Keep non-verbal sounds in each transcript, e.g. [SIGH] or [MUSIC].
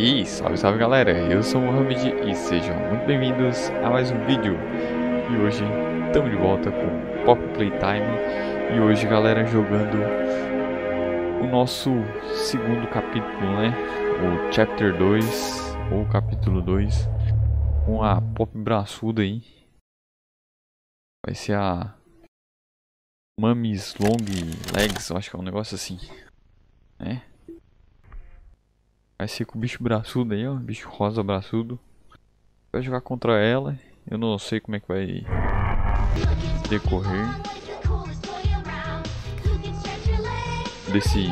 E salve, salve galera, eu sou o Mohamed e sejam muito bem-vindos a mais um vídeo. E hoje estamos de volta com Pop Playtime e hoje galera jogando o nosso segundo capítulo, né? O Chapter 2 ou capítulo 2 com a Pop Braçuda aí. Vai ser a Mummies Long Legs, eu acho que é um negócio assim, né? Vai ser com o bicho braçudo aí, ó. Bicho rosa braçudo. Vai jogar contra ela. Eu não sei como é que vai decorrer desse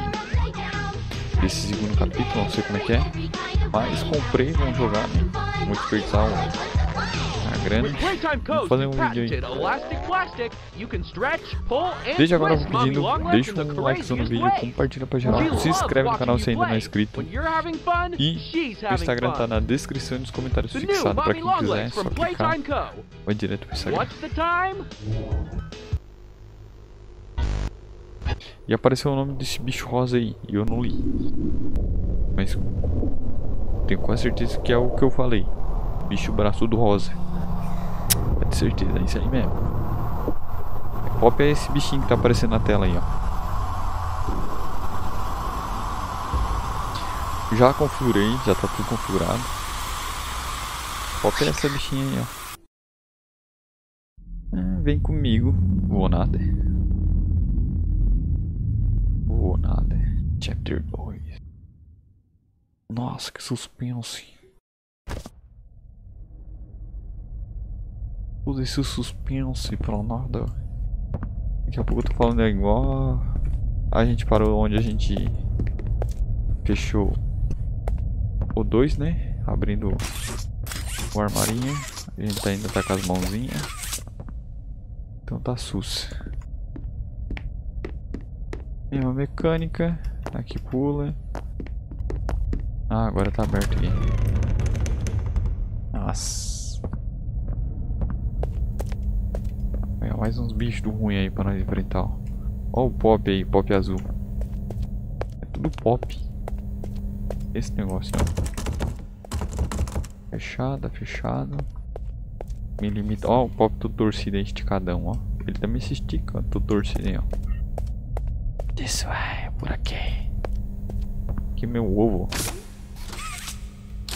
desse segundo capítulo, não sei como é que é. Mas comprei, vamos jogar, né? Vamos desperdiçar a grana. Vamos fazer um vídeo aí. Desde agora eu vou pedindo, deixa um like no vídeo, compartilha pra geral, se inscreve no canal se ainda não é inscrito. E o Instagram tá na descrição e nos comentários fixado pra quem quiser, é só clicar, vai direto pro Instagram. E apareceu o nome desse bicho rosa aí, e eu não li. Mas tenho quase certeza que é o que eu falei. Bicho braçudo rosa. Pode ter certeza, é isso aí mesmo. Pop é esse bichinho que tá aparecendo na tela aí, ó. Já configurei, já tá tudo configurado. Pop é essa bichinha aí, ó. Hum, vem comigo. Vou nada. Nada. Chapter 2. Nossa, que suspense. Todo esse suspense pra nada. Daqui a pouco eu tô falando igual a gente parou onde a gente fechou o 2, né? Abrindo o armarinho. A gente ainda tá com as mãozinhas. Então tá sus. Mesma mecânica. Aqui pula. Ah, agora tá aberto aqui. Nossa. É, mais uns bichos do ruim aí pra nós enfrentar. Ó. ó o pop aí, pop azul. É tudo pop. Esse negócio, ó. Fechada, fechado. Me limita. Ó, o pop todo torcido aí, esticadão, ó. Ele também se estica, todo torcido aí, ó. Isso é, por aqui. Aqui meu ovo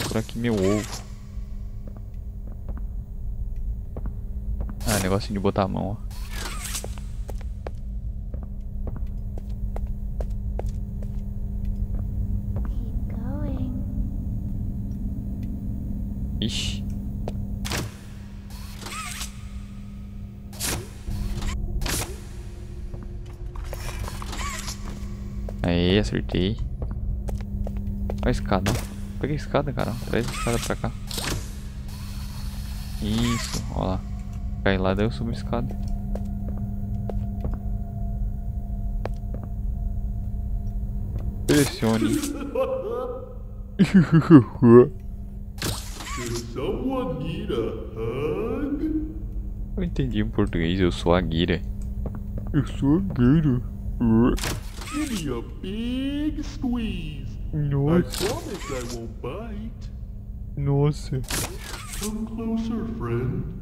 por aqui meu ovo. Ah, negocinho de botar a mão, ó. Ixi. Aí, acertei. Olha a escada. Peguei a escada, cara. Traz a escada pra cá. Isso, ó lá. Cai lá, daí eu subo a escada. Selecione. Eu entendi em português, eu sou a Guira. Eu sou a Guira. Give me a big squeeze. Nossa. Nossa. Come closer, friend.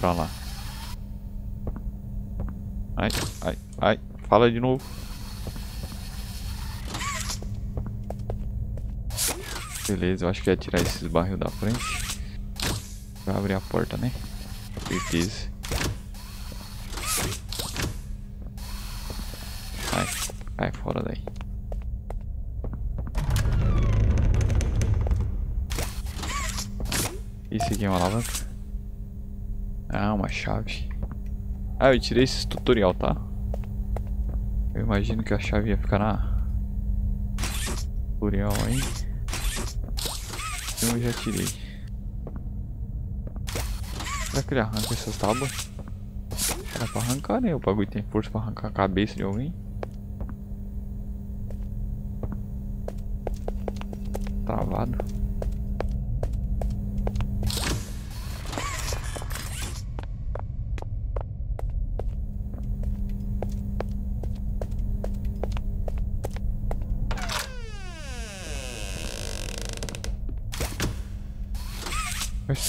Pra lá. Ai, ai, ai. Fala de novo. Beleza, eu acho que é tirar esses barril da frente. Vai abrir a porta, né? Certeza. Cai fora daí. Isso aqui é uma alavanca? Ah, uma chave. Ah, eu tirei esse tutorial, tá? Eu imagino que a chave ia ficar na... Tutorial aí. Então eu já tirei. Será que ele arranca essas tábuas? Era pra arrancar, né? O bagulho tem força pra arrancar a cabeça de alguém. travado.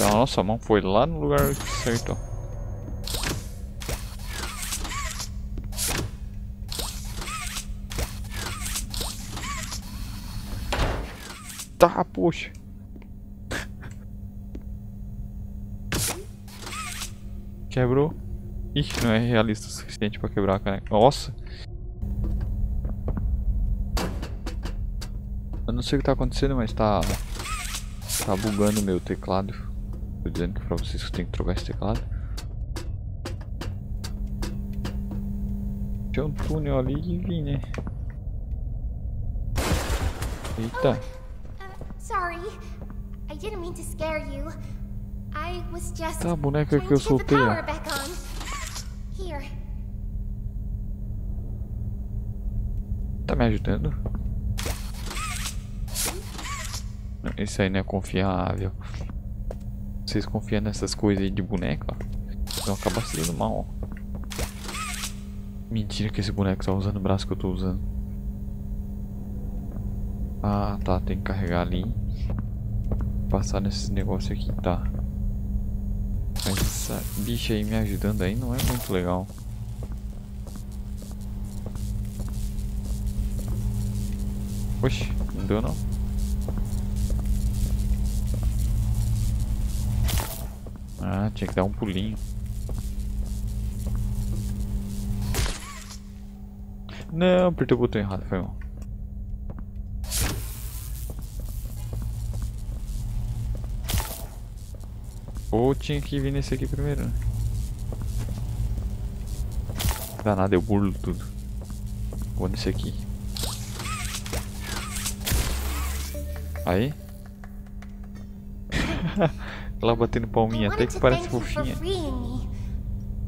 A nossa mão foi lá no lugar certo. Tá, poxa. Quebrou. Ixi, não é realista o suficiente pra quebrar a caneca. Nossa! Eu não sei o que tá acontecendo, mas tá... Tá bugando meu teclado. Tô dizendo pra vocês que tem que trocar esse teclado. Tinha um túnel ali e vim, né? Eita! Sorry. I didn't mean to scare you. I was just Tá, a boneca que eu soltei, ó. Tá me ajudando? Isso aí não é confiável. Vocês confiam nessas coisas aí de boneca, ó. Então acaba sendo mal, ó. Mentira que esse boneco tá usando o braço que eu tô usando. Ah, tá. Tem que carregar ali. Passar nesses negócios aqui, tá. Essa bicha aí me ajudando aí não é muito legal. Oxi, não deu não. Ah, tinha que dar um pulinho. Não, apertei o botão errado, foi mal. Ou tinha que vir nesse aqui primeiro, né? Danado, eu burlo tudo. Vou nesse aqui. Aí. Ela batendo palminha, até que parece fofinha.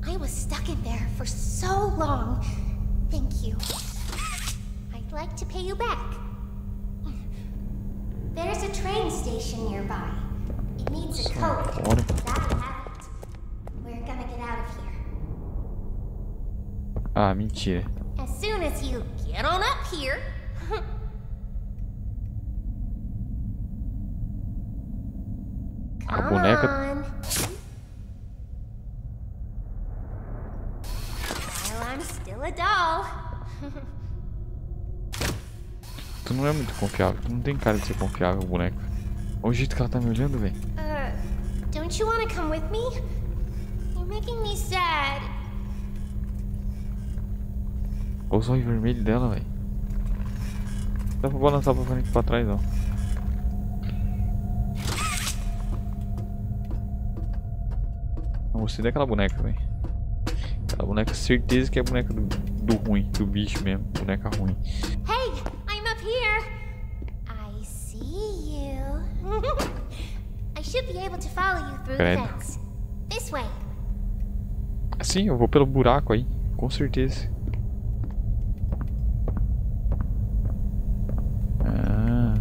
I was stuck in there for so long. Thank you. I'd like to pay you back. There's a train station nearby. It needs a code. We're gonna get out of here. Ah, mentira. As soon as you get on up here. Confiável. Não tem cara de ser confiável, boneco. Olha o jeito que ela tá me olhando, velho. Uh, don't you wanna come with me? You're making me sad. Olha o olhos vermelhos dela, velho. Dá pra balançar pra frente e pra trás, ó. Não gostei daquela boneca, velho. Aquela boneca, certeza que é a boneca do, do ruim, do bicho mesmo. Boneca ruim. Hey, I'm up here. I see you. I should be able to follow you through the fence. This way. Sim, eu vou pelo buraco aí, com certeza. Ah.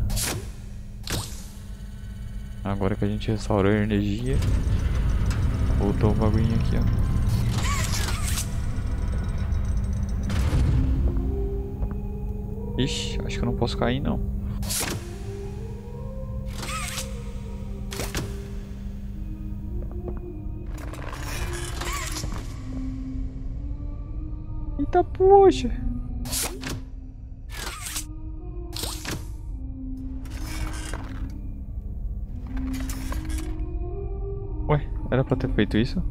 Agora que a gente restaurou a energia, Voltou o bagulhinho aqui, ó. Ixi, acho que eu não posso cair não. Eita poxa! Era pra ter feito isso?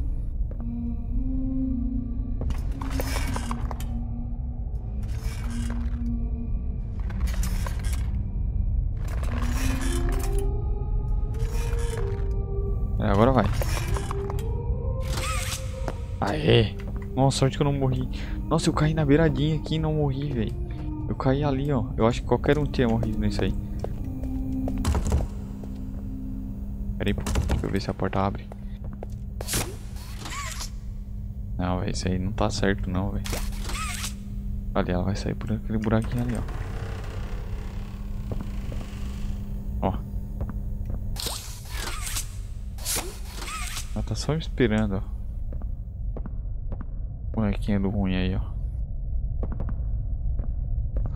É, agora vai. Aê! Nossa, sorte que eu não morri. Nossa, eu caí na beiradinha aqui e não morri, velho. Eu caí ali, ó. Eu acho que qualquer um tinha morrido nisso aí. Pera aí, deixa eu ver se a porta abre. Não, velho, isso aí não tá certo não, velho. Ali, ela vai sair por aquele buraquinho ali, ó. Ó. Ela tá só esperando, ó bonequinho do ruim aí, ó.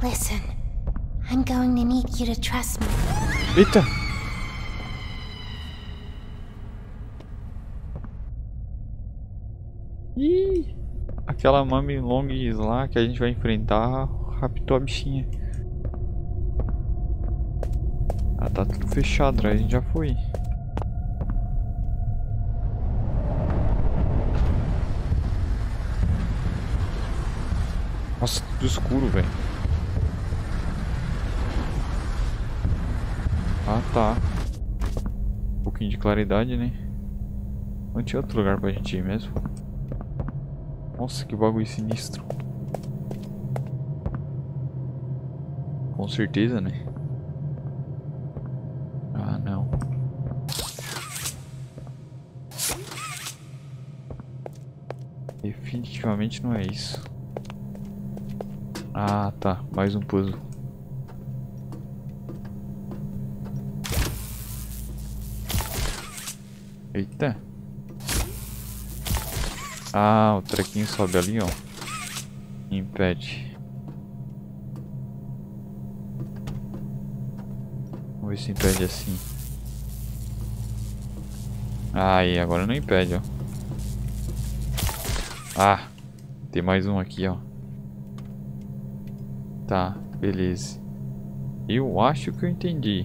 Listen, I'm going to need you to trust me. Eita! Ih, aquela mami long lá que a gente vai enfrentar raptou a bichinha. Ah, tá tudo fechado, né? a gente já foi. Nossa, tudo escuro, velho. Ah, tá. Um pouquinho de claridade, né? Não tinha outro lugar pra gente ir mesmo. Nossa, que bagulho sinistro. Com certeza, né? Ah, não. Definitivamente não é isso. Ah, tá. Mais um puzzle. Eita. Ah, o trequinho sobe ali, ó. Impede. Vamos ver se impede assim. Aí, agora não impede, ó. Ah, tem mais um aqui, ó. Tá, beleza. Eu acho que eu entendi.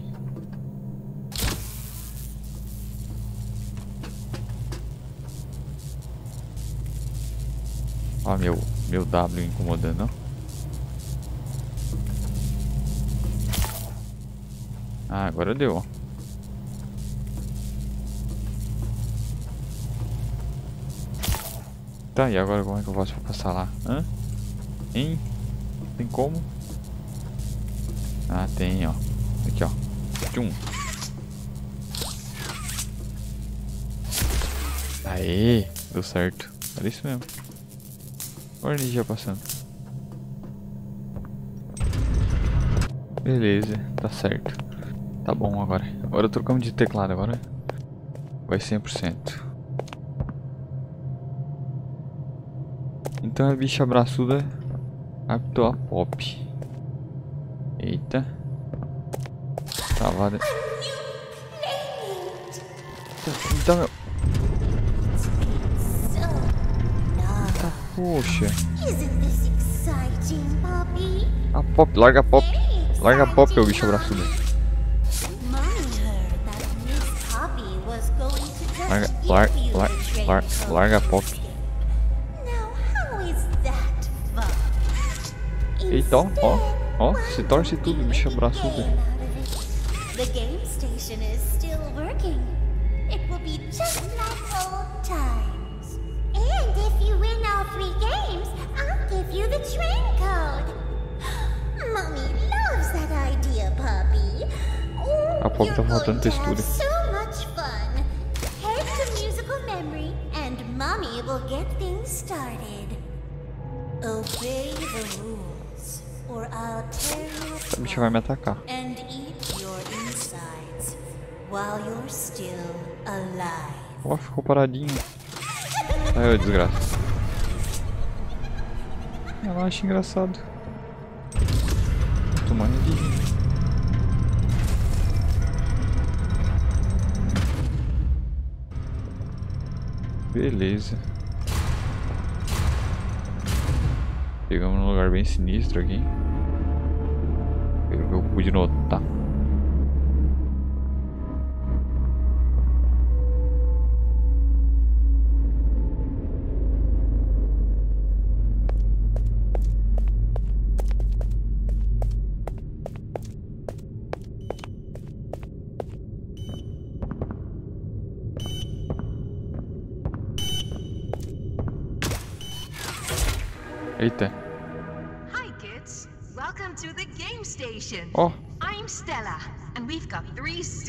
Ó meu, meu W incomodando. Ah, agora deu. Tá, e agora como é que eu pra passar lá? Hã? Hein? Tem como? Ah, tem, ó. Aqui, ó. Tchum. Aê, deu certo. Era isso mesmo. Olha energia passando. Beleza, tá certo. Tá bom agora. Agora trocamos de teclado agora. Vai 100%. Então a bicha abraçuda Captou a pop. Eita. Travada. Então, meu. Eita, poxa. A pop, larga a pop. Larga a pop, o bicho abraçudo. Larga, larga, larga, larga a pop. Ó, ó, ó, se torce tudo, bicho abraçudo. The game station is still working. It will be just like old times. And if you win all three games, I'll give you the train code. [GASPS] Mommy loves that idea, puppy. A Pop tá faltando textura. Vai me atacar. Ó, ficou paradinho. Ai, desgraça. Ela acha engraçado. Tomando de Beleza. Pegamos num lugar bem sinistro aqui. Pelo que eu pude notar. Eita.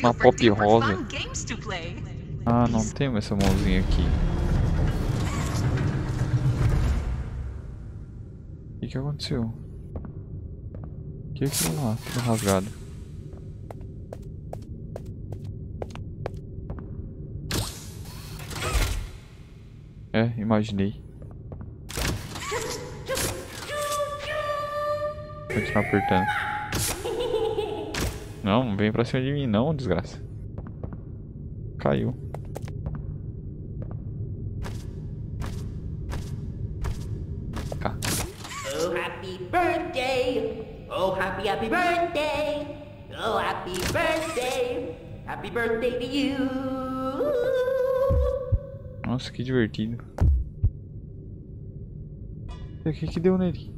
Uma pop rosa. Fun games to play. Ah, não tem essa mãozinha aqui. O que, que aconteceu? O que é aquilo lá? Tudo rasgado. É, imaginei. Continuar apertando. Não, vem pra cima de mim não, desgraça. Caiu. Cá. Oh, happy birthday! Oh, happy, happy birthday! Oh, happy birthday! Happy birthday to you! Nossa, que divertido. O que que deu nele?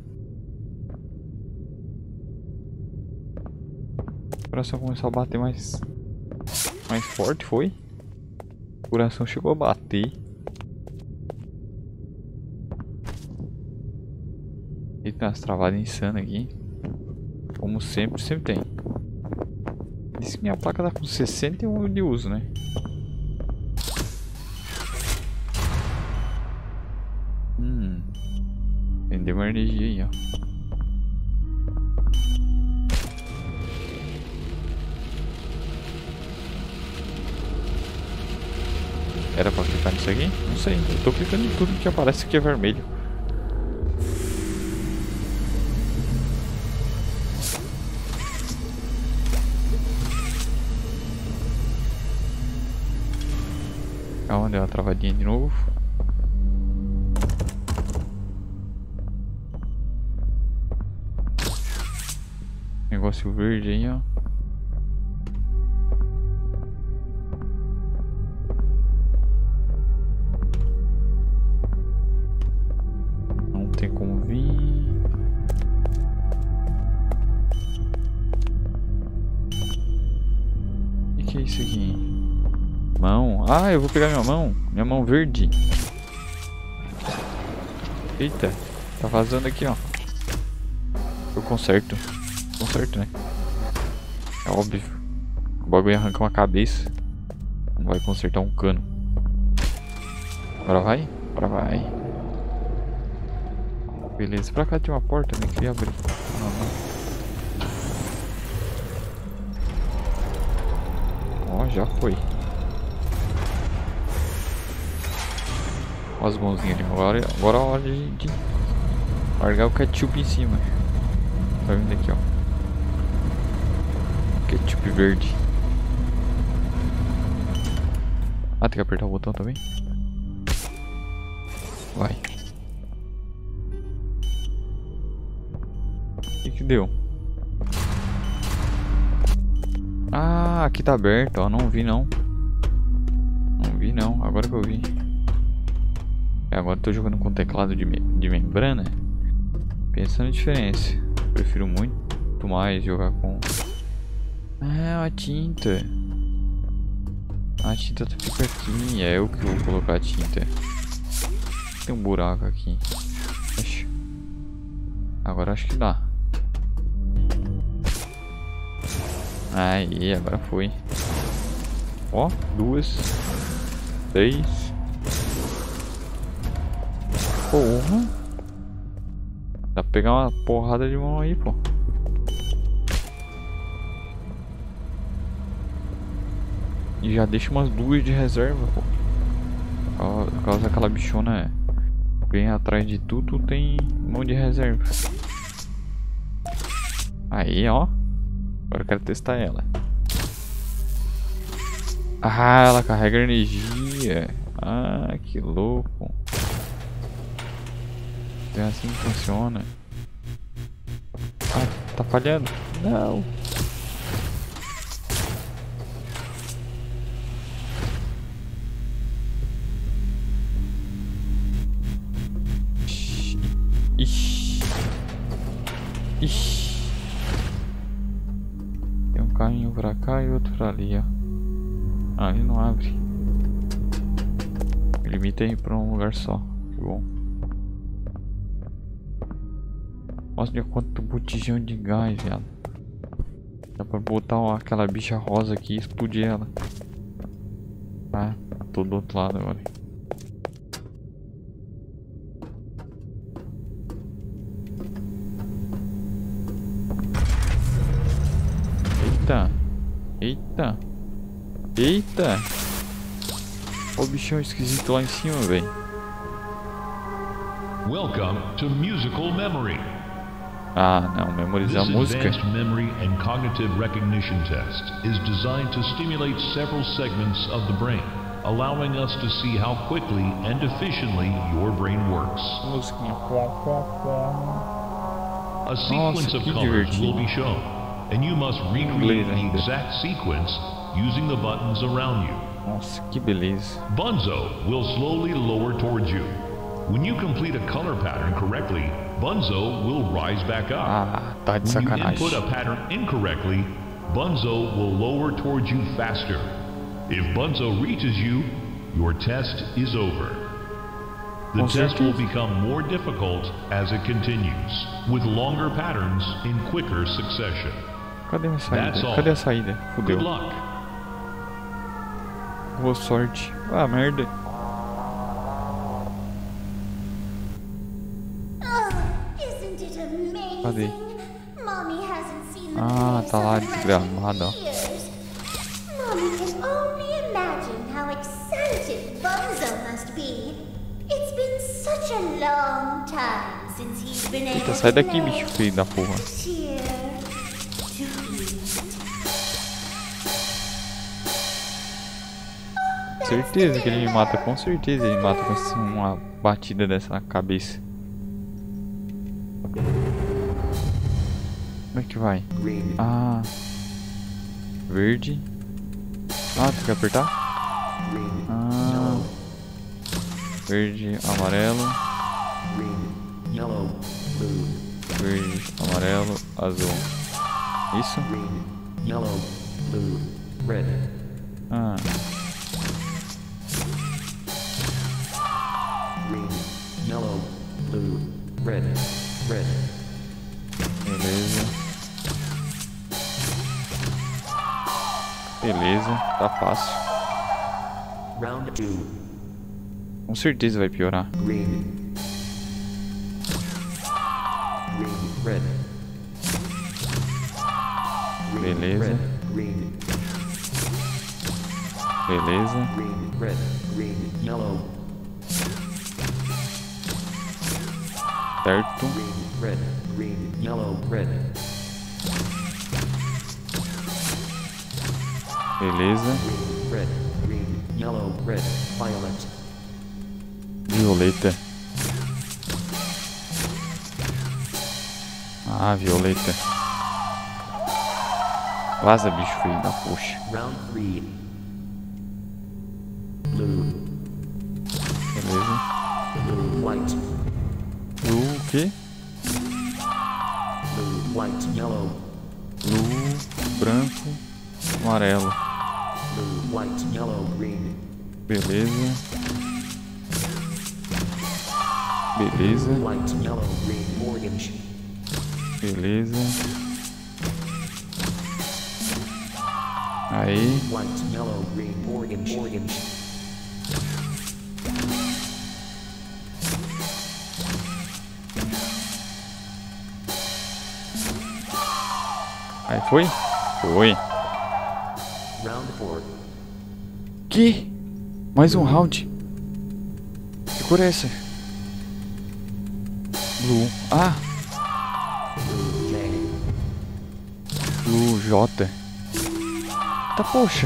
Coração começou a bater mais... Mais forte, foi? O coração chegou a bater. E tem umas travadas insanas aqui. Como sempre, sempre tem. Diz que minha placa tá com 61 de uso, né? Hum. Vendeu uma energia aí, ó. Era pra clicar nisso aqui? Não sei. Eu tô clicando em tudo que aparece que é vermelho. Calma, deu uma travadinha de novo. Negócio verde aí, ó. Ah, eu vou pegar minha mão. Minha mão verde. Eita. Tá vazando aqui, ó. Eu conserto. Conserto, né? É óbvio. O bagulho arranca uma cabeça. Não vai consertar um cano. Agora vai? Agora vai. Beleza. Pra cá tem uma porta, nem queria abrir. Não, não. Ó, já foi. As mãozinhas ali. Agora, agora é a hora de, de largar o ketchup em cima. Vai vindo aqui, ó. Ketchup verde. Ah, tem que apertar o botão também? Vai. O que que deu? Ah, aqui tá aberto, ó. Não vi não. Não vi não. Agora que eu vi. É, agora tô jogando com teclado de, me de membrana. Pensando em diferença. Prefiro muito mais jogar com... Ah, a tinta. A tinta fica aqui. É eu que vou colocar a tinta. Tem um buraco aqui. Oxi. Agora acho que dá. Aí, agora foi. Ó, duas. Três. Porra. Dá pra pegar uma porrada de mão aí, pô. E já deixa umas duas de reserva, pô. Por causa daquela bichona vem atrás de tudo, tem mão de reserva. Aí, ó. Agora eu quero testar ela. Ah, ela carrega energia. Ah, que louco. É assim que funciona. Ah, tá falhando. Não. Ixi. Ixi. Tem um carrinho pra cá e outro pra ali, ó. Ah, ele não abre. Limita aí pra um lugar só. Que bom. Nossa, quanto botijão de gás, viado. Dá pra botar aquela bicha rosa aqui e explodir ela. Ah, tô do outro lado agora. Eita. Eita. Eita. Olha o bichão esquisito lá em cima, velho. Welcome to Musical Memory. Ah, não, memorizar This música. advanced memory and cognitive recognition test is designed to stimulate several segments of the brain, allowing us to see how quickly and efficiently your brain works. Musiquinha. A sequence Nossa, of colors divertido. will be shown, and you must recreate the exact sequence using the buttons around you. Nossa, que beleza. Bunzo will slowly lower towards you. When you complete a color pattern correctly, Bunzo will rise back up. Ah, de When you input a pattern incorrectly, Bunzo will lower towards you faster. If Bunzo reaches you, your test is over. The Com test will become more difficult as it continues, with longer patterns in quicker succession. Cadê a That's saída? all. Cadê a saída? Fudeu. Good luck. Boa sorte. Ah, merda. Long time since he's been able Eita, sai daqui, bicho feio da porra. Certeza que ele me mata, com certeza ele me mata com uma batida dessa na cabeça. Vai? Ah. Verde. Ah, tu quer apertar? Ah. Verde, amarelo. yellow, blue, Verde, amarelo, azul. Isso? green, yellow, blue, red, fácil. round two, Com certeza vai piorar. green, green, red, green, Beleza. red, green, Beleza. green, red, green, yellow, Certo. green, red, green, yellow, red, Beleza. green, red, green, yellow, red, violet, Violeta. Ah, violeta. Vaza, bicho feio da poxa. round three, blue, Beleza. blue, white, Blue, o quê? blue, white, yellow, Blue, branco, amarelo. Beleza. Beleza. Beleza. Aí. Aí foi? Foi. Que? Mais um round? Que cor é essa? Blue. Ah, blue, J. Tá poxa.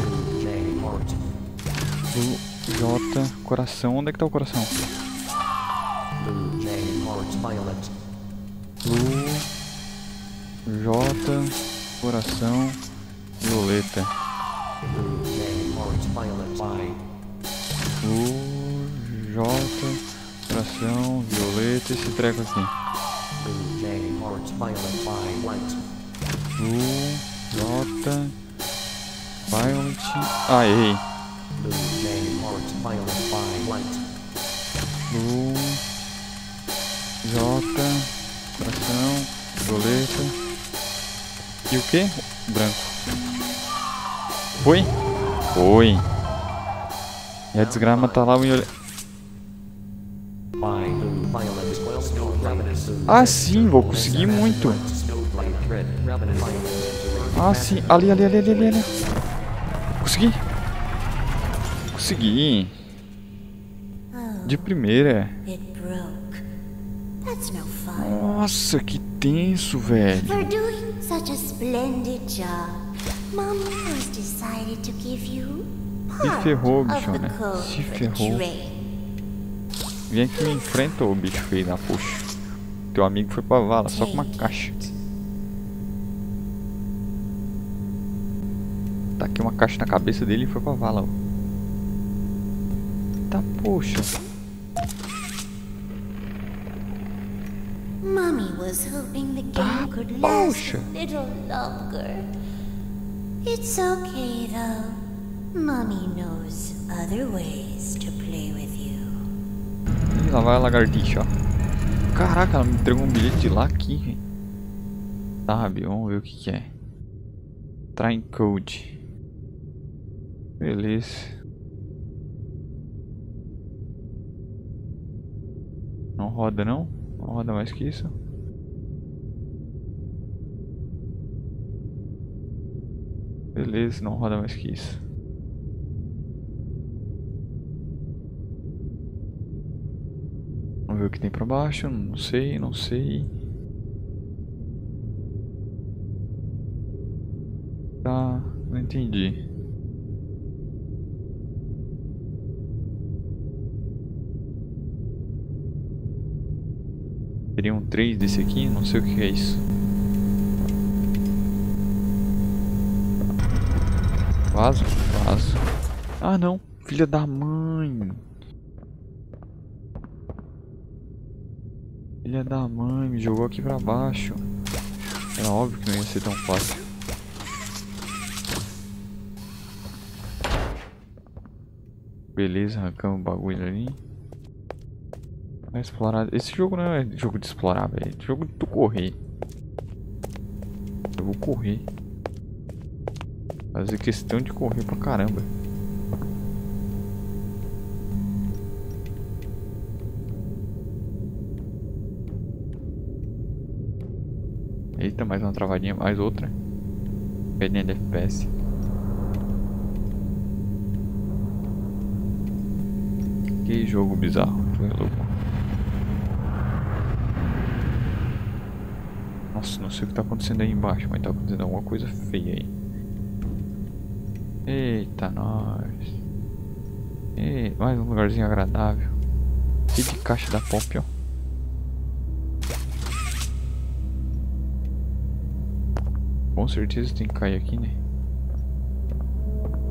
blue, J. Coração. Onde é que tá o coração? blue, J, violet, Blue J. Coração. Violeta. Coração. Violeta. Esse treco aqui. blue, J, violet. Ah, errei. blue, J, Coração Violeta E o que? Branco Foi? Foi E a desgrama tá lá me olhando Ah sim, vou conseguir muito Ah sim, ali, ali, ali, ali, ali, ali. Consegui Consegui De primeira. Nossa, que tenso, velho For doing such a splendid job, Mom has decided to give you part ferrou, bichona. code Se ferrou. Vem aqui e me enfrenta, ô bicho feio da poxa. Teu amigo foi pra vala só com uma caixa. Tá aqui uma caixa na cabeça dele e foi pra vala. ó. Tá, poxa. Mommy was hoping the game could last a little longer. It's okay though. Mommy knows other ways to play with you. Ih, lá vai a lagartixa, ó. Caraca, ela me entregou um bilhete de lá aqui, velho. Sabe, vamos ver o que que é. Try code. Beleza. Não roda não? Não roda mais que isso? Beleza, não roda mais que isso. Ver o que tem pra baixo. Não sei, não sei. Tá, não entendi. Teria um 3 desse aqui? Não sei o que é isso. Vaso? Vaso. Ah não, filha da mãe. Filha da mãe, me jogou aqui pra baixo. Era óbvio que não ia ser tão fácil. Beleza, arrancamos o bagulho ali. Explorar. Esse jogo não é jogo de explorar, velho. É jogo de tu correr. Eu vou correr. Fazer questão de correr pra caramba. Eita, mais uma travadinha, mais outra. De FPS. Que jogo bizarro, é louco. Nossa, não sei o que tá acontecendo aí embaixo, mas tá acontecendo alguma coisa feia aí. Eita, nós. E mais um lugarzinho agradável. E de caixa da pop, ó. Certeza tem que cair aqui, né?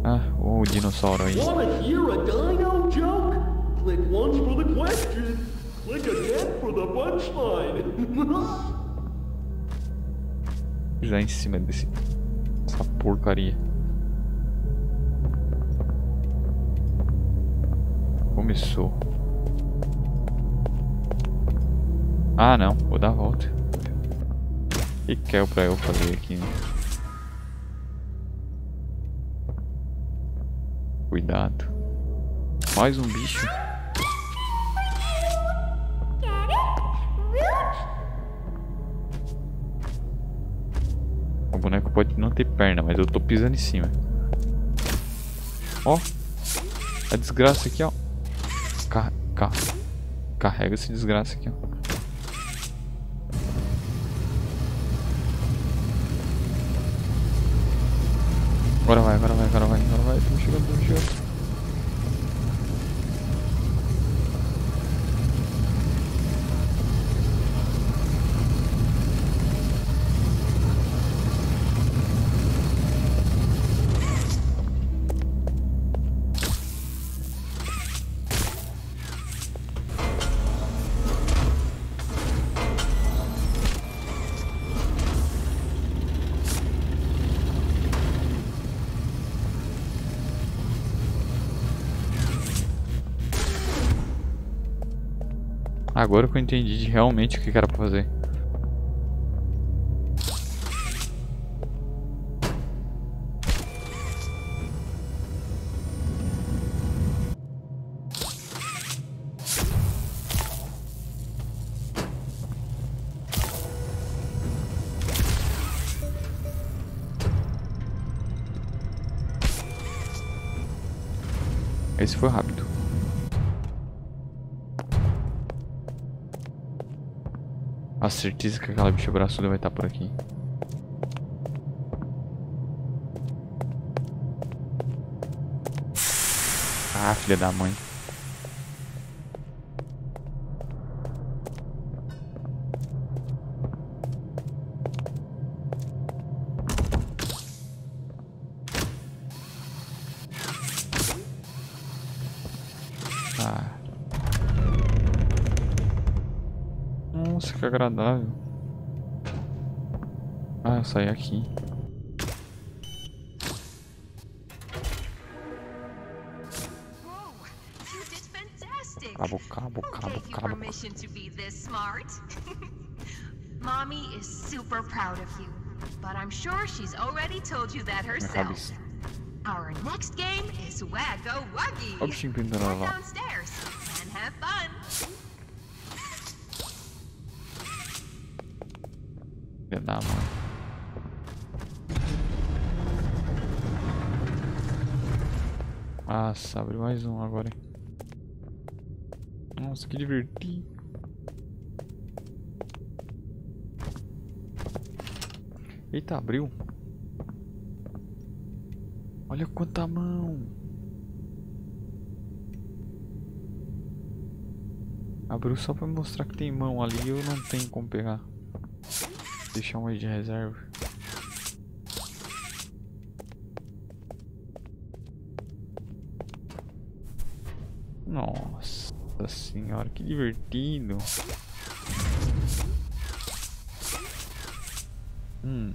Ah, o dinossauro aí. [LAUGHS] Já em cima desse. Essa porcaria. Começou. Ah não, vou dar a volta. Que que é pra eu fazer aqui? Cuidado. Mais um bicho. O boneco pode não ter perna, mas eu tô pisando em cima. Ó. A desgraça aqui, ó. Car car carrega esse desgraça aqui, ó. Agora vai, agora vai, agora vai, agora vai. Tô chegando, tô chegando. Entendi realmente o que era pra fazer. Certeza que aquela bicha braçuda vai estar por aqui. Ah, filha da mãe. fica agradável. Ah, eu saí aqui. Cabo, cabo, cabo, cabo. [LAUGHS] Mommy is super proud of you, but I'm sure she's already told you that herself. Our next game is Waggo Wuggy. We're downstairs. Da mãe. Nossa, abriu mais um agora. hein. Nossa, que divertido. Eita, abriu. Olha quanta mão. Abriu só pra mostrar que tem mão ali e eu não tenho como pegar. Deixar um aí de reserva. Nossa senhora, que divertido. Hum.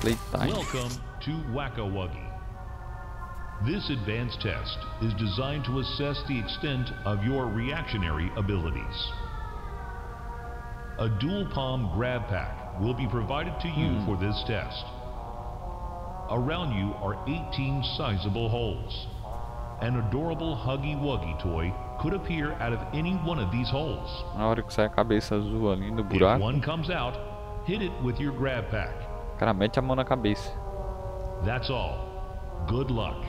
Playtime. Welcome to Wacka Wuggy. This advanced test is designed to assess the extent of your reactionary abilities. A dual palm grab pack will be provided to you hmm. for this test. Around you are 18 sizable holes. An adorable Huggy Wuggy toy could appear out of any one of these holes. Na hora que sai a cabeça azul ali no buraco. If one comes out, hit it with your grab pack. cara mete a mão na cabeça. That's all. Good luck.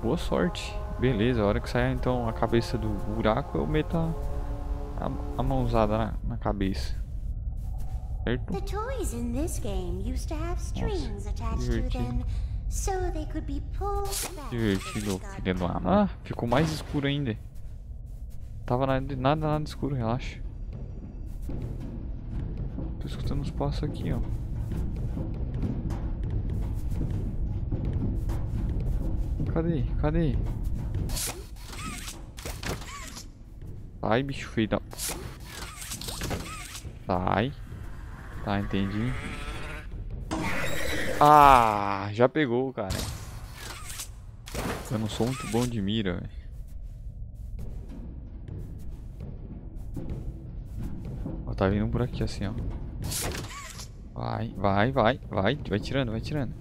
Boa sorte. Beleza, a hora que sair então a cabeça do buraco, eu meto a, a, a mãozada na, na cabeça. Certo? The toys in this game used to have strings attached to them so they could be pulled back. Divertido, filha do ar. Ah, ficou mais escuro ainda. Tava nada, nada, nada escuro, relaxa. Tô escutando os passos aqui, ó. Cadê? Cadê? Sai, bicho feio da... Sai. Tá, entendi. Ah, já pegou, cara. Eu não sou muito bom de mira, velho. Tá vindo por aqui assim, ó. Vai, vai, vai, vai, vai tirando, vai tirando.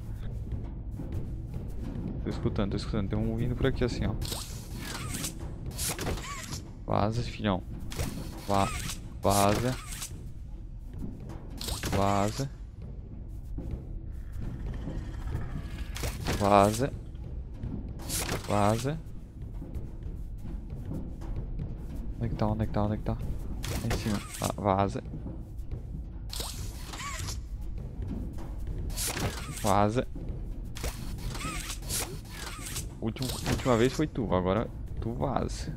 Tô escutando, tô escutando. Tem um vindo por aqui assim, ó. Vaza, filhão. Va vaza. Vaza. Vaza. Vaza. Onde é que tá? Onde é que tá? Onde é que tá? Em cima. Va- Vaza. Vaza. Último, última vez foi tu, agora tu vaza.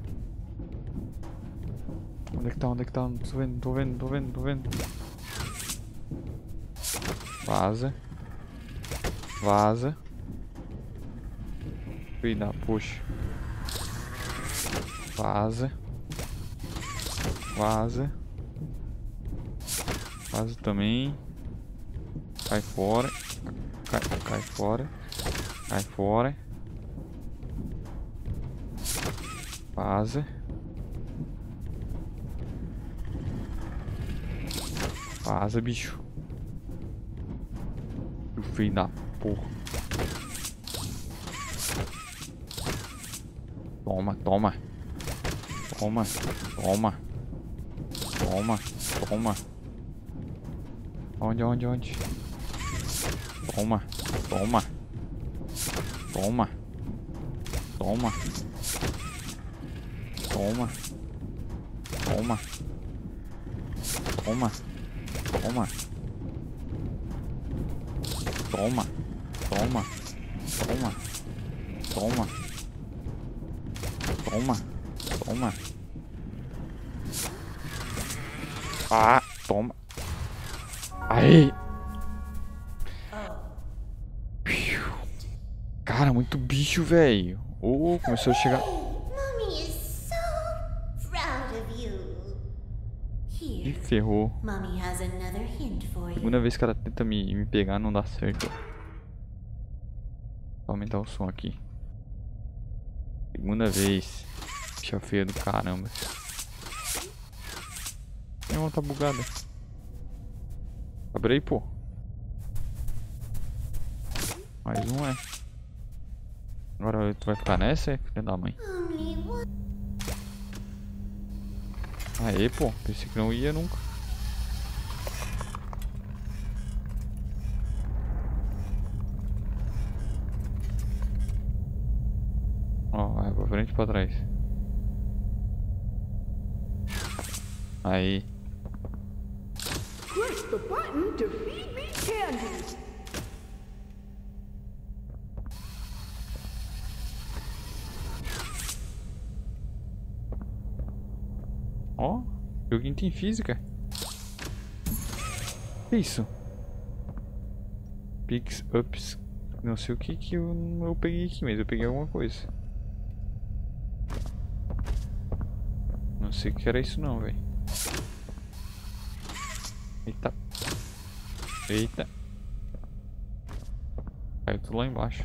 Onde é que tá? Onde é que tá? Tô vendo, tô vendo, tô vendo, tô vendo. Vaza. Vaza. Da puxa. Vaza. Vaza. Vaza também. Cai fora. Cai, cai fora. Cai fora. Vaza. Vaza, bicho. O filho da porra. Toma, toma. Toma, toma. Toma, toma. Onde, onde, onde? Toma, toma. Toma. Toma. Toma. Toma. Toma. Toma. Toma. Toma. Toma. Toma. Toma. Toma. Ah, toma. Aí. Cara, muito bicho, velho. Ô, começou a chegar. Ferrou. Segunda vez que ela tenta me, me pegar, não dá certo. Vou aumentar o som aqui. Segunda vez. Bicha feia do caramba. Minha mão tá bugada. Abre aí, pô. Mais um é. Agora tu vai ficar nessa, é, filha da mãe? Aê, pô. Pensei que não ia nunca. Ó, vai pra frente e pra trás. Aí. Push the button to joguinho tem física. Que isso? Picks ups. Não sei o que que eu, eu peguei aqui, mas eu peguei alguma coisa. Não sei o que era isso não, velho. Eita. Eita. Caiu tudo lá embaixo.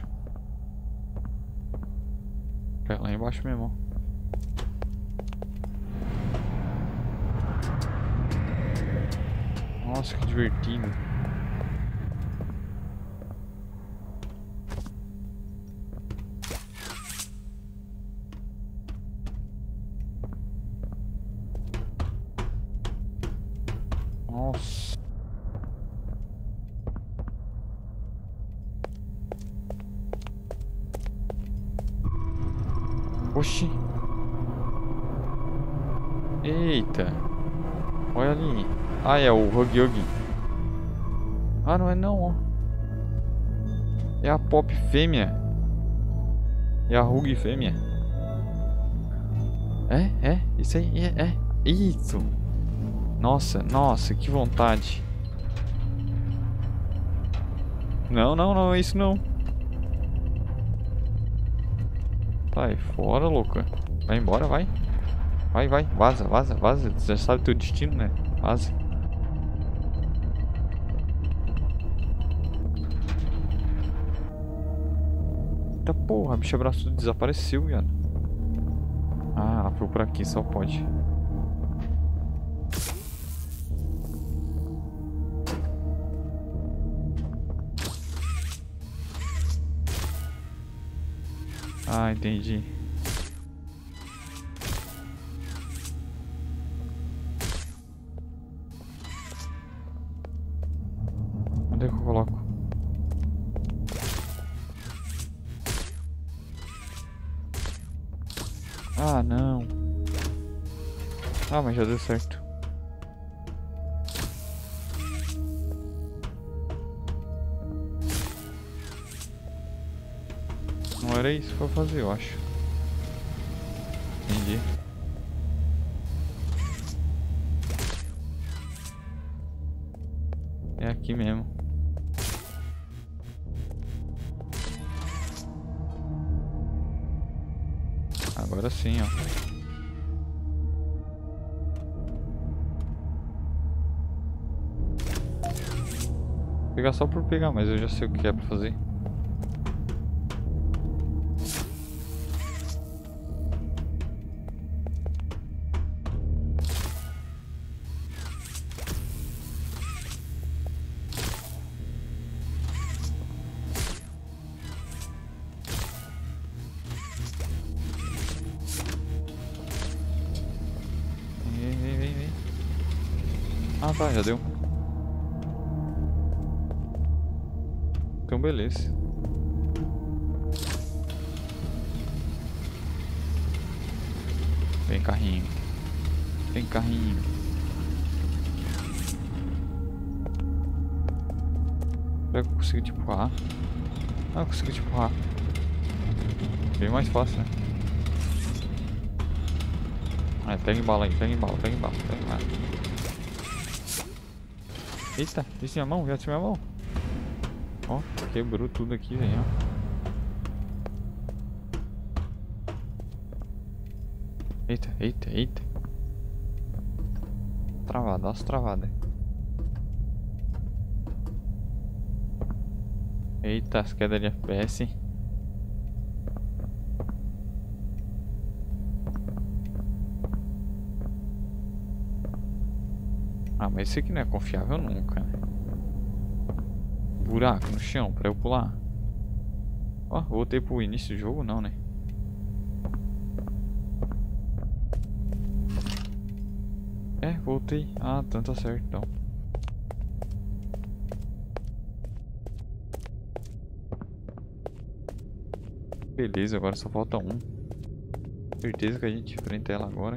Caiu lá embaixo mesmo, Nossa, que divertido. Nossa. Oxi. Eita. Olha ali. Ah, é o Hug. Ah, não é não, ó. É a Pop fêmea. É a Rug fêmea. É, é. Isso aí, é, é. Isso. Nossa, nossa, que vontade. Não, não, não, é isso não. Vai fora, louca. Vai embora, vai. Vai, vai, vaza, vaza, vaza. Você já sabe teu destino, né? Vaza. Eita porra, a bicha braço desapareceu, viado. Ah, ela foi por aqui, só pode. Ah, entendi. Mas já deu certo. Não era isso pra fazer, eu acho. Entendi. É aqui mesmo. Pegar só por pegar, mas eu já sei o que é pra fazer. Vem, vem, vem, vem. Ah tá, já deu. Beleza. Vem carrinho. Vem carrinho. Será que eu consigo te empurrar? Ah, eu consigo te empurrar. Bem mais fácil, né? Ah, pega em bala aí, pega em bala, pega em bala, pega em bala. Eita, deixa minha mão, já tinha minha mão. Ó, quebrou tudo aqui, velho, ó. Eita, eita, eita. travada, as travadas. Eita, as quedas de FPS. Ah, mas esse aqui não é confiável nunca, né? Buraco no chão pra eu pular. Ó, voltei pro início do jogo não, né? É, voltei. Ah, então tá certo então. Beleza, agora só falta um. Certeza que a gente enfrenta ela agora.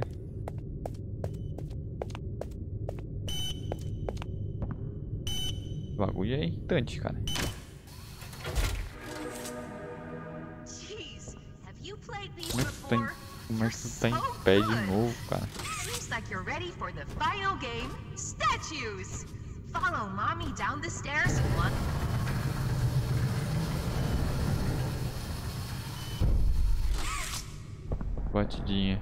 É irritante, cara. Como é tu tá em, é tá em pé de novo, cara? Seems like you're ready for the final game, statues. Follow mommy down the stairs one. Batidinha.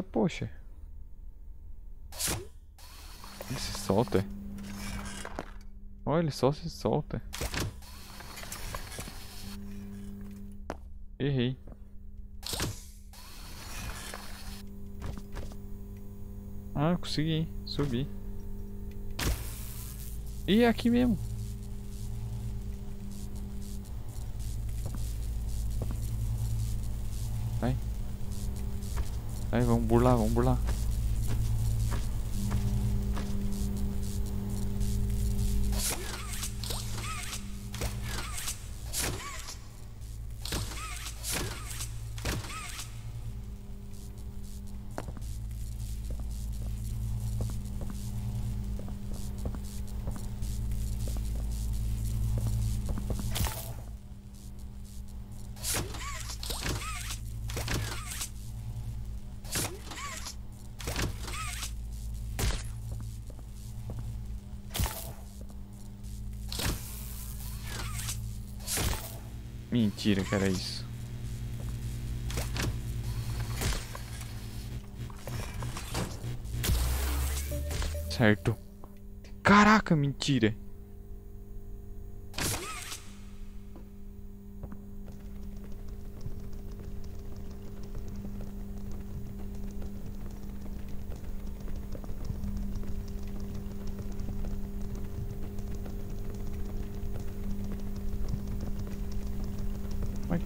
Eita, poxa. Ele se solta. Olha, ele só se solta. Errei. Ah, consegui subir. E é aqui mesmo. Vai, vamos burlar, vamos burlar. Mentira que era isso. Certo. Caraca, mentira.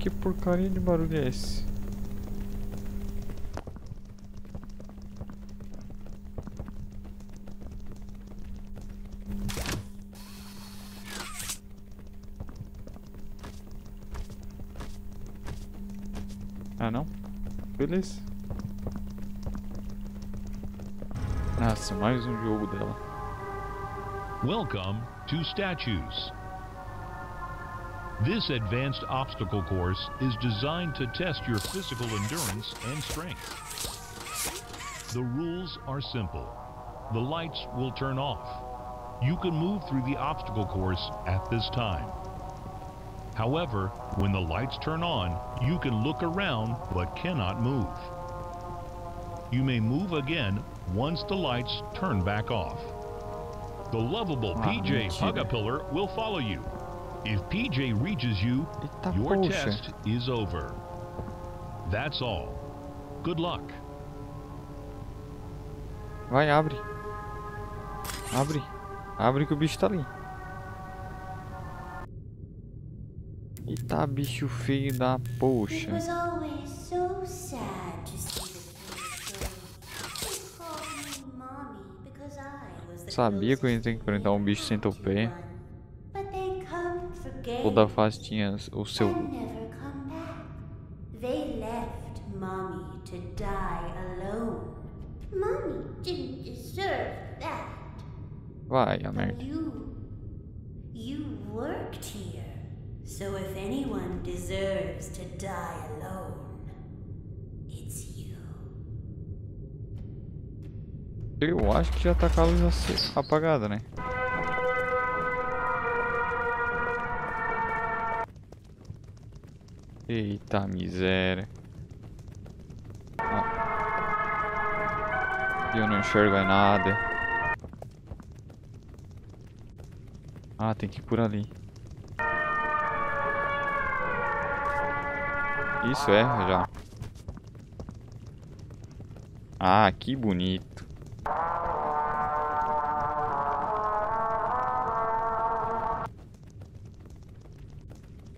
Que porcaria de barulho é esse? Ah não? Beleza. Nossa, mais um jogo dela. Welcome to Statues. This advanced obstacle course is designed to test your physical endurance and strength. The rules are simple. The lights will turn off. You can move through the obstacle course at this time. However, when the lights turn on, you can look around but cannot move. You may move again once the lights turn back off. The lovable PJ mentira. Hugapillar will follow you. If PJ reaches you, Eita your poxa. test is over. That's all. Good luck. Vai, abre. Abre. Abre que o bicho tá ali. Eita, bicho feio da poxa. Sabia que eu ia ter que enfrentar um bicho sem Toda fase tinha o seu. They left mommy to die alone. Mommy didn't deserve that. Vai, a merda. you, you worked here. So if anyone deserves to die alone, it's you. Eu acho que já tá com a luz apagada, né? Eita miséria. Ah. Eu não enxergo é nada. Ah, tem que ir por ali. Isso é, já. Ah, que bonito.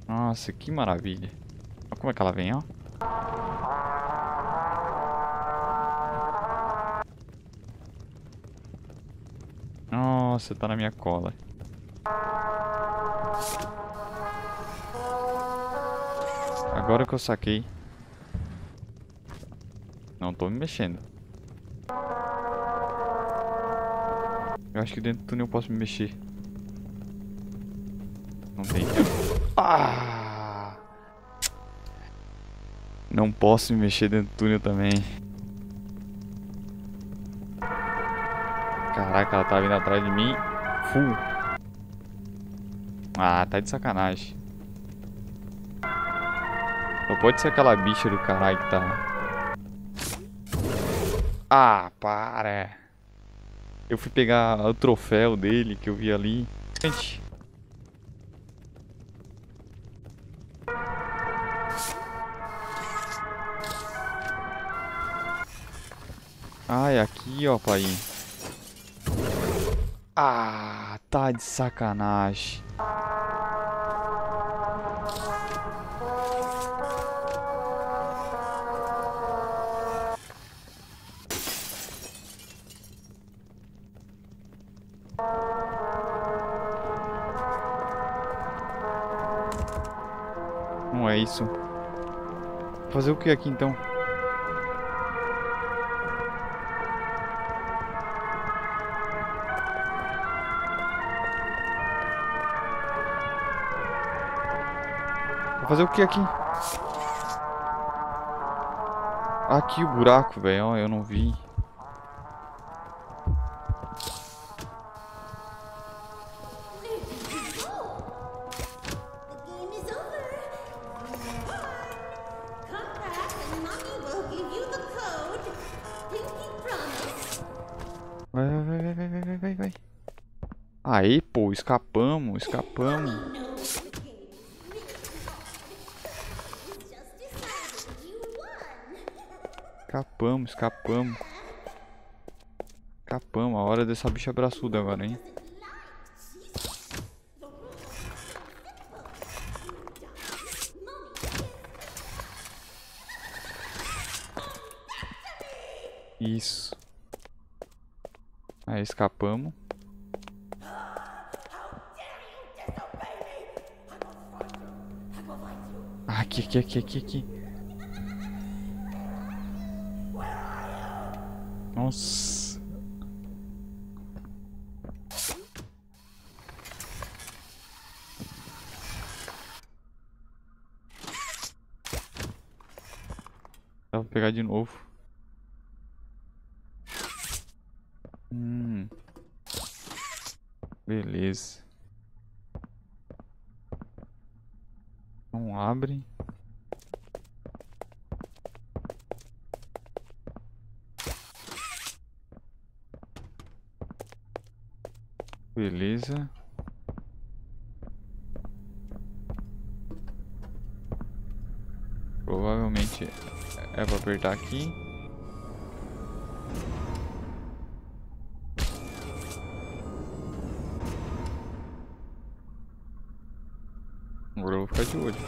Nossa, que maravilha. Como é que ela vem, ó. Nossa, tá na minha cola. Agora que eu saquei. Não tô me mexendo. Eu acho que dentro do túnel eu posso me mexer. Não tem. Ah! Não posso me mexer dentro do túnel também. Caraca, ela tá vindo atrás de mim. Full. Ah, tá de sacanagem. Não pode ser aquela bicha do caralho que tá... Ah, para. Eu fui pegar o troféu dele que eu vi ali. Gente. Aqui, ó, pai. Ah, tá de sacanagem. Não é isso. Fazer o que aqui então? Fazer o que aqui? Aqui o buraco, velho. Eu não vi. Dessa bicha braçuda agora, hein? Isso. Aí escapamos. Aqui, aqui, aqui, aqui, aqui. Pegar de novo. Apertar aqui. Agora eu vou ficar de olho.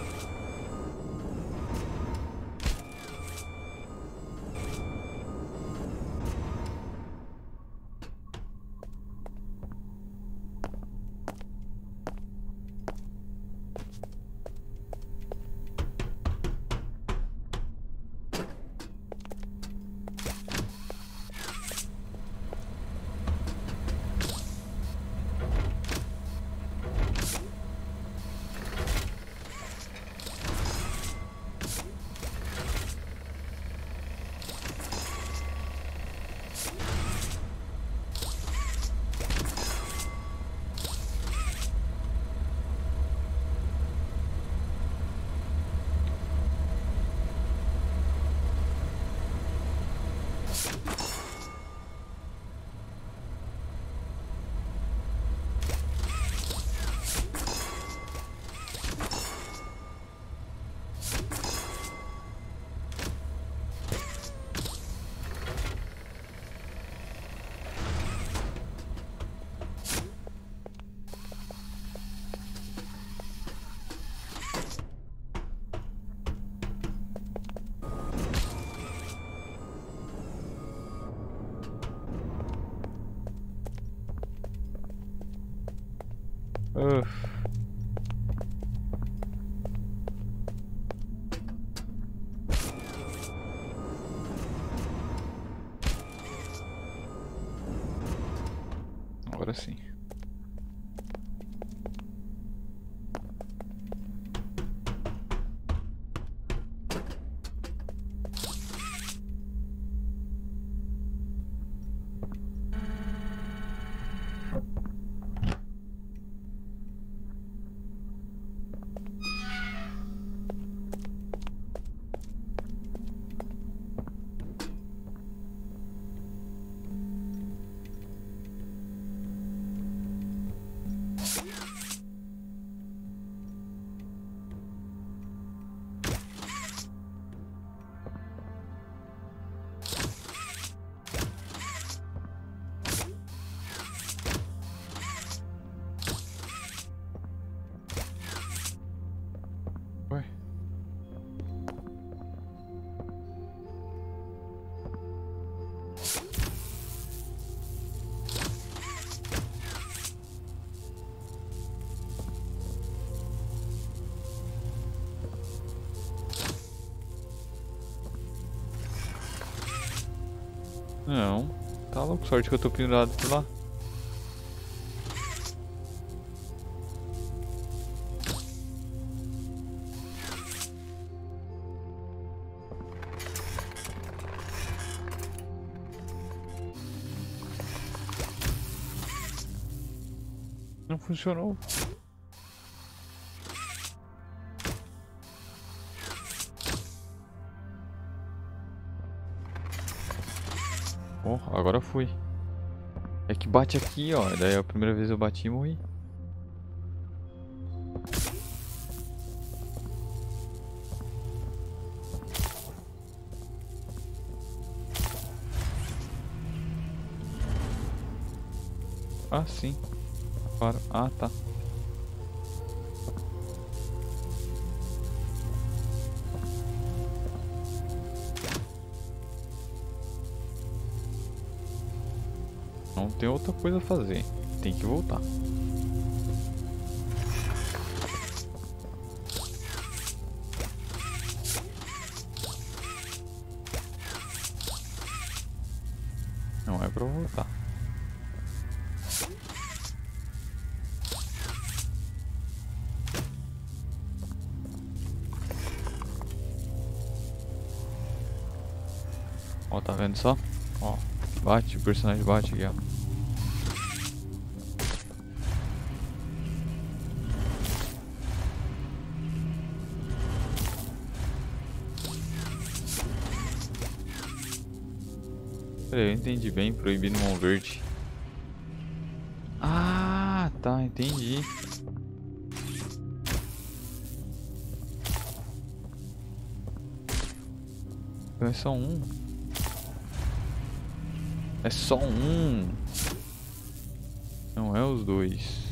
Uf. Agora sim. Não, tá louco, sorte que eu tô pendurado por lá. Não funcionou. Fui. É que bate aqui, ó. Daí a primeira vez eu bati e morri. Ah, sim. Claro. Ah, tá. Não tem outra coisa a fazer. Tem que voltar. Não é pra voltar. Ó, tá vendo só? Personagem bate aqui, ó. Eu entendi bem, proibindo mão verde. Ah, tá, entendi. Então é só um. É só um. Não é os dois.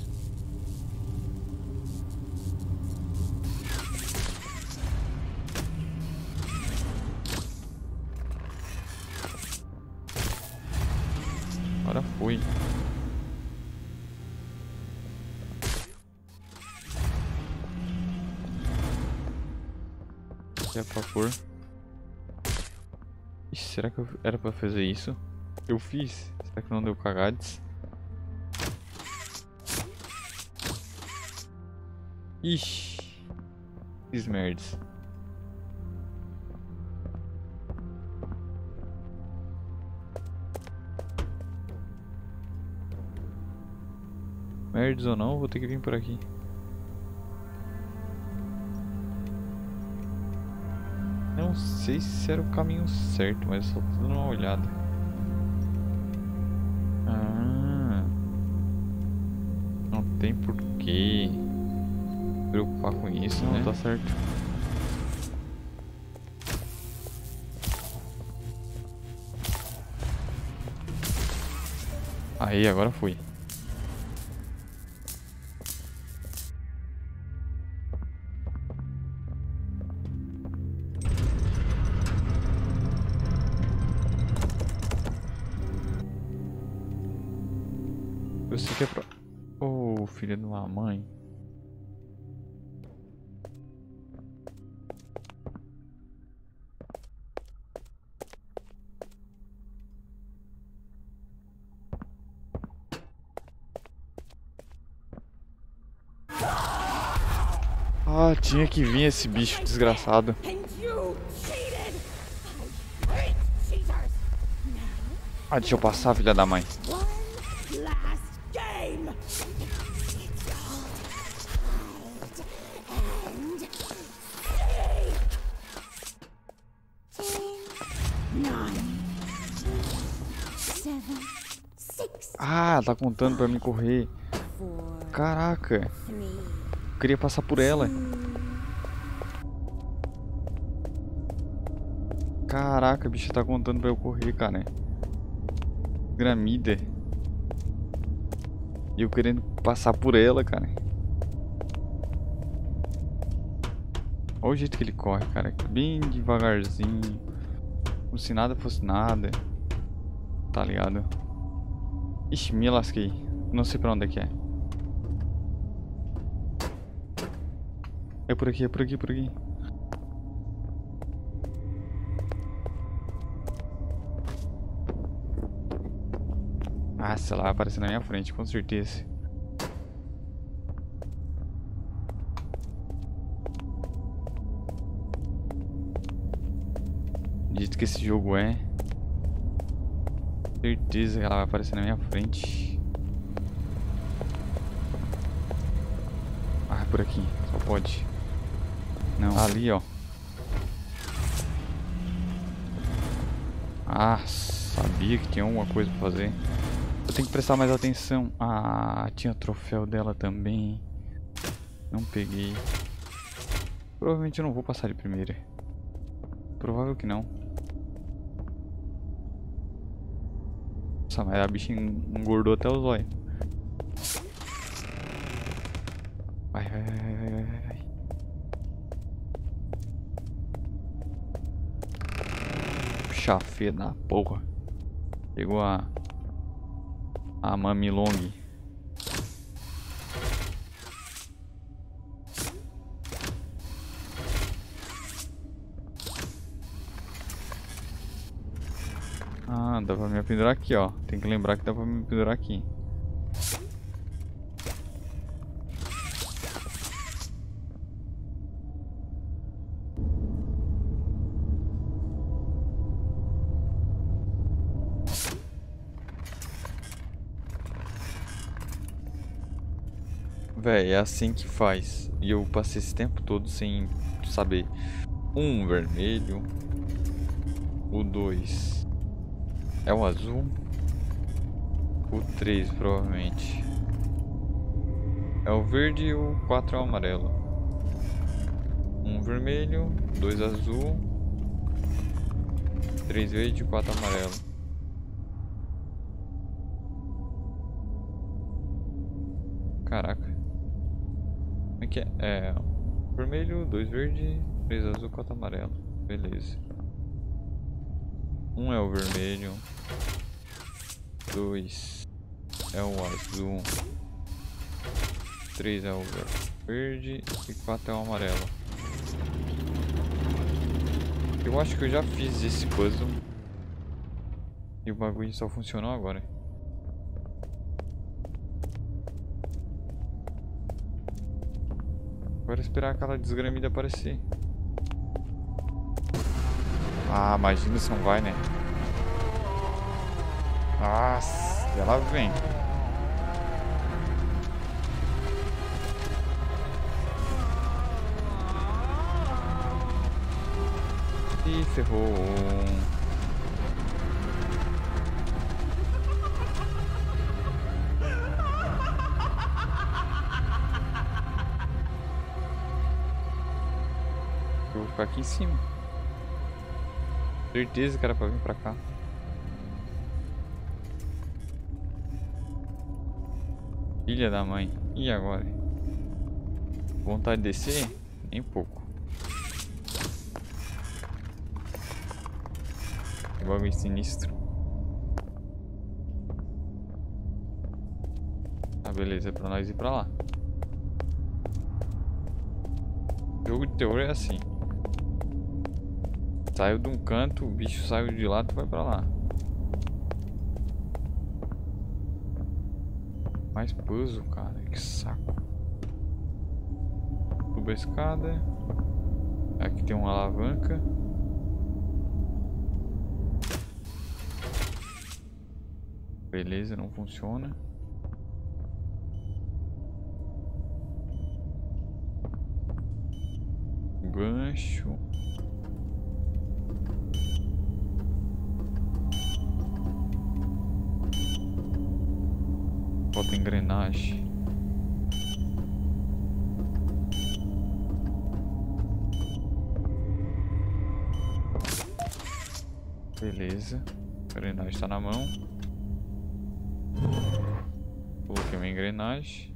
Agora foi. É pra. Ixi, será que eu era pra fazer isso? Eu fiz? Será que não deu cagades? Ixi. Fiz merdas. Merdas ou não, vou ter que vir por aqui. Não sei se era o caminho certo, mas só tô dando uma olhada. Certo. Aí, agora fui. Você quer pra... Ô, oh, filha de uma mãe. Tinha que vir esse bicho desgraçado. Ah, deixa eu passar, filha da mãe. Ah, tá contando pra mim correr. Caraca. Eu queria passar por ela. Caraca, a bicha tá contando pra eu correr, cara. Gramida. E eu querendo passar por ela, cara. Olha o jeito que ele corre, cara. Bem devagarzinho. Como se nada fosse nada. Tá ligado? Ixi, me lasquei. Não sei pra onde é que é. É por aqui, é por aqui, é por aqui. Sei lá, aparecer na minha frente, com certeza. Dito que esse jogo é. Certeza que ela vai aparecer na minha frente. Ah, por aqui, só pode. Não, ali ó. Ah, sabia que tinha alguma coisa pra fazer. Tenho que prestar mais atenção. Ah, tinha troféu dela também. Não peguei. Provavelmente eu não vou passar de primeira. Provável que não. Nossa, mas a bicha engordou até os olhos. Vai, vai, vai, vai, vai, vai. Chafé da porra. Pegou a... A Mami Long. Ah, dá pra me pendurar aqui, ó. Tem que lembrar que dá pra me pendurar aqui. Véi, é assim que faz. E eu passei esse tempo todo sem saber. Um vermelho. O dois é o azul. O 3 provavelmente. É o verde e o 4 é o amarelo. Um vermelho, dois azul, três verde e quatro amarelo. Que é? É. Vermelho, dois verde, três azul, quatro amarelo. Beleza. Um é o vermelho. Dois é o azul. Três é o verde. E quatro é o amarelo. Eu acho que eu já fiz esse puzzle. E o bagulho só funcionou agora. Agora esperar aquela desgramida aparecer. Ah, imagina se não vai, né? Nossa, ela vem. Ih, ferrou. Aqui em cima. Certeza que era pra vir pra cá. Filha da mãe. E agora? Vontade de descer? Nem pouco. Que bagulho sinistro. Ah, beleza. É pra nós ir pra lá. Jogo de terror é assim. Saiu de um canto, o bicho saiu de lá, tu vai pra lá. Mais puzzle, cara. Que saco. Suba a escada. Aqui tem uma alavanca. Beleza, não funciona. Gancho. Falta engrenagem. Beleza. A engrenagem está na mão. Coloquei uma engrenagem.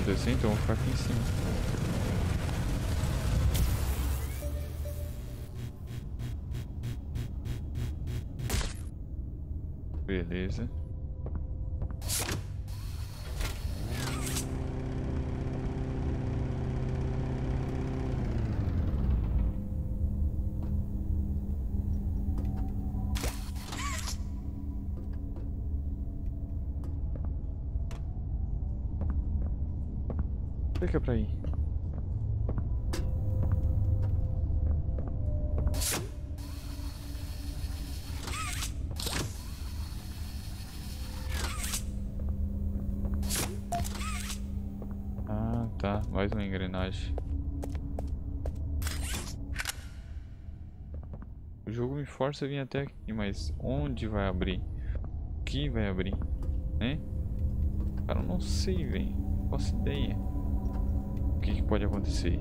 Acontecer, então eu vou ficar aqui em cima. Beleza. Onde é que é pra ir? Ah, tá. Mais uma engrenagem. O jogo me força a vir até aqui, mas onde vai abrir? O que vai abrir? Né? Cara, eu não sei, velho. Faço ideia. O que, que pode acontecer?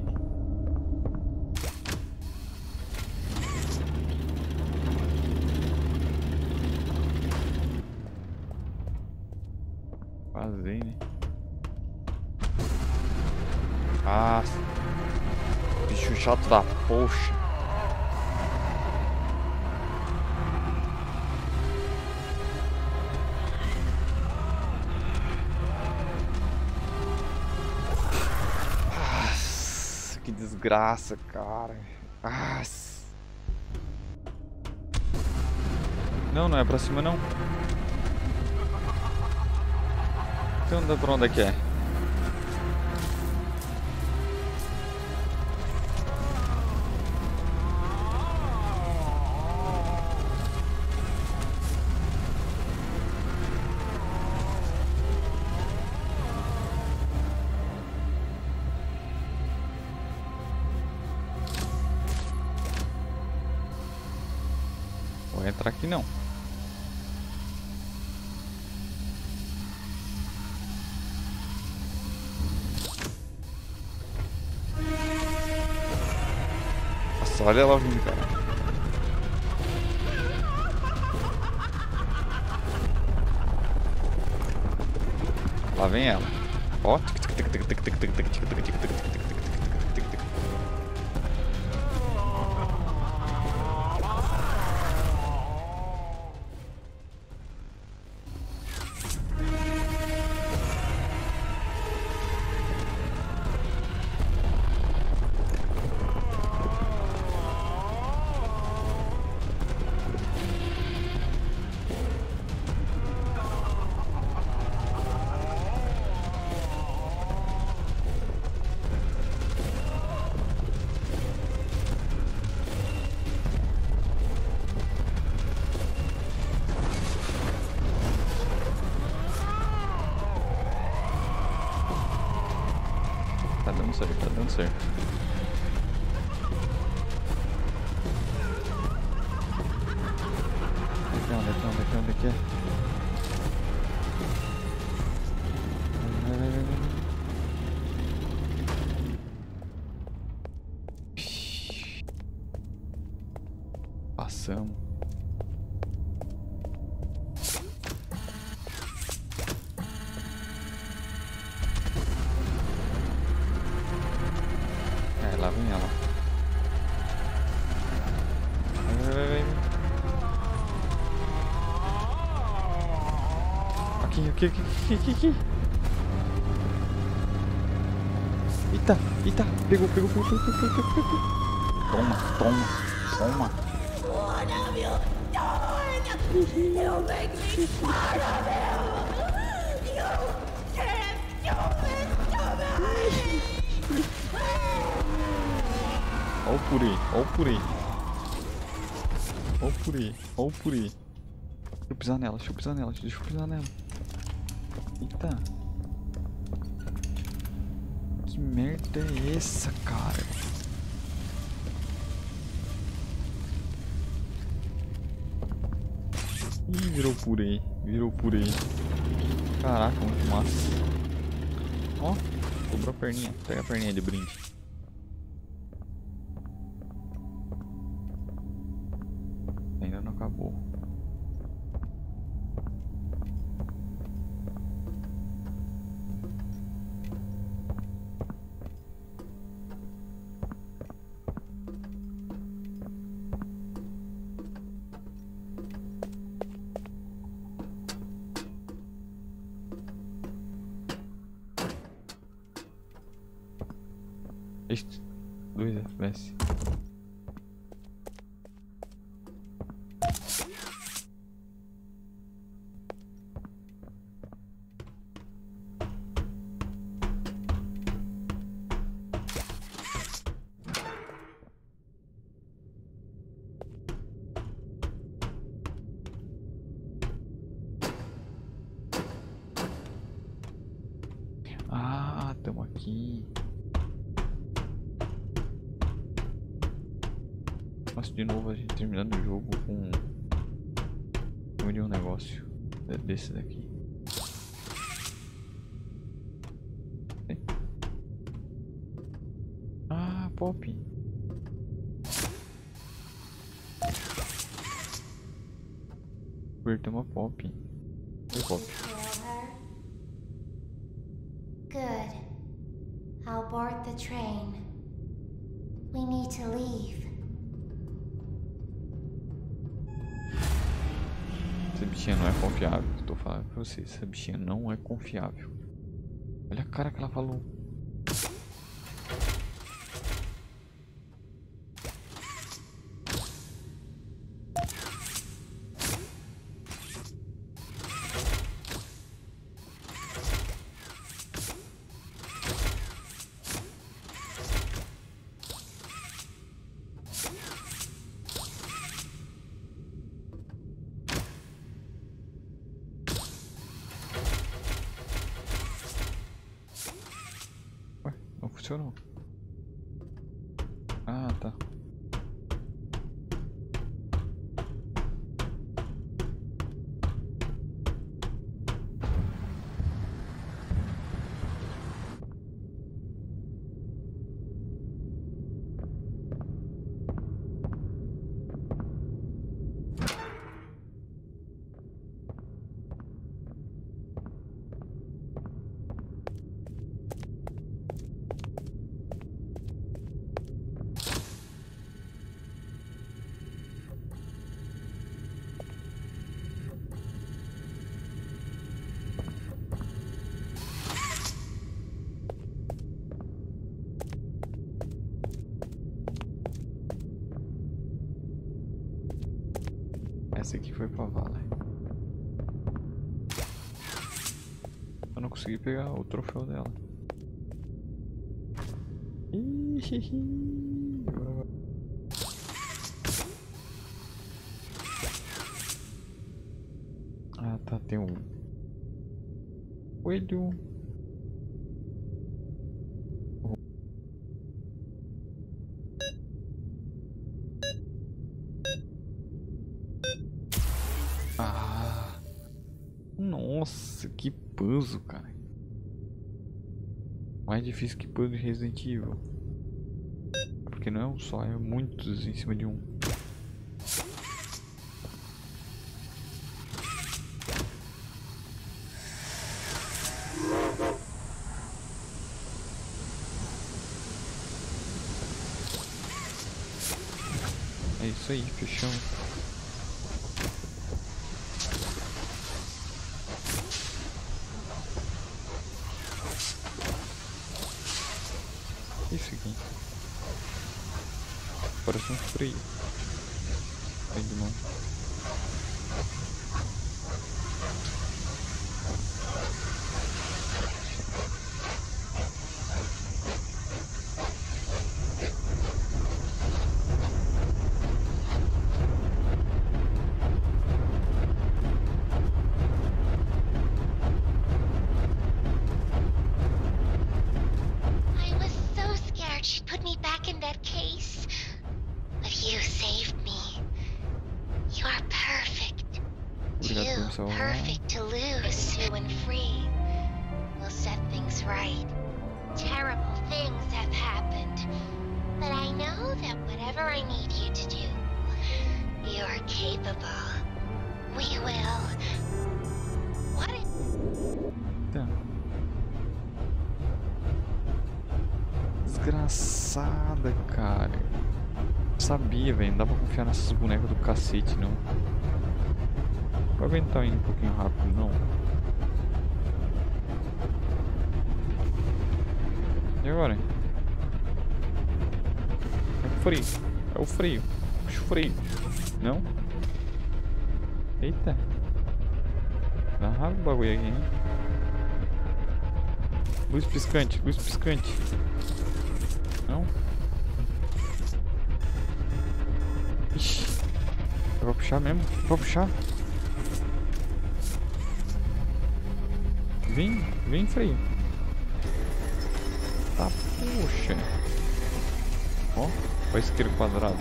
Vazei, né? Ah, bicho chato da poxa. Desgraça, cara. Ah. Não, não é pra cima não. Então pra onde é que é? Olha ela vindo, cara. Lá vem ela. Ó. Tá Aqui, aqui, aqui. Eita, eita, pegou, pegou, pegou, pegou, pegou, pegou, pegou. Toma, toma, toma. Ó o purê, ó o purê. Ó o purê, ó o purê. Deixa eu pisar nela, deixa eu pisar nela, deixa eu pisar nela. Eita. Que merda é essa, cara? Ih, virou purê, virou purê. Caraca, muito massa. Ó, sobrou a perninha. Pega a perninha de brinde. Dois FPS. Essa bichinha não é confiável. Olha a cara que ela falou. Foi pra vala. Eu não consegui pegar o troféu dela. Ih, [LAUGHS] agora vai. Ah, tá, tem um coelho. Nossa, que puzzle, cara. Mais difícil que puzzle de Resident Evil. Porque não é um só, é muitos em cima de um. É isso aí, fechamos. To lose, Sue and free. We'll set things right. Terrible things have happened. But I know that whatever I need you to do, you're capable. We will. What Eita. Desgraçada, cara. Sabia, velho. Não dá pra confiar nessas bonecas do cacete, não. Vai aguentar indo um pouquinho rápido, não. E agora? É o freio. É o freio. Puxa o freio. Não? Eita. Dá rápido o bagulho aqui, hein? Luz piscante, luz piscante. Não? Ixi. Eu vou puxar mesmo? Vou puxar. Vem, vem freio. Tá, poxa. Ó, o isqueiro quadrado.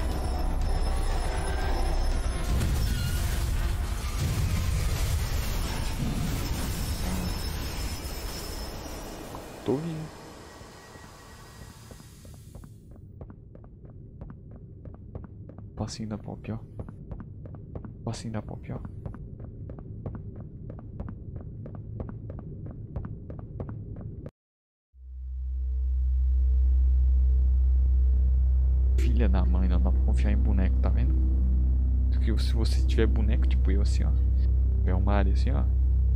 Tô vindo. Passinho da pop, ó. Passinho da pop, ó. Filha da mãe, não dá pra confiar em boneco, tá vendo? Porque se você tiver boneco, tipo eu assim, ó. É uma área assim, ó.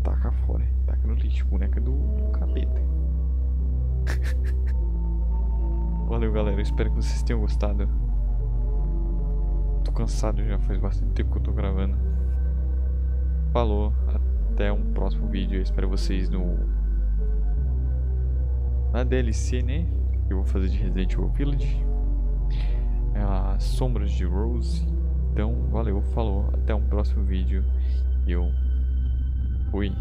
Taca fora, taca no lixo. Boneco é do, do capeta. [LAUGHS] Valeu, galera. Espero que vocês tenham gostado. Tô cansado já, faz bastante tempo que eu tô gravando. Falou, até um próximo vídeo. Eu espero vocês no. Na DLC, né? Eu vou fazer de Resident Evil Village. É as Sombras de Rose. Então, valeu, falou. Até um próximo vídeo. Eu fui.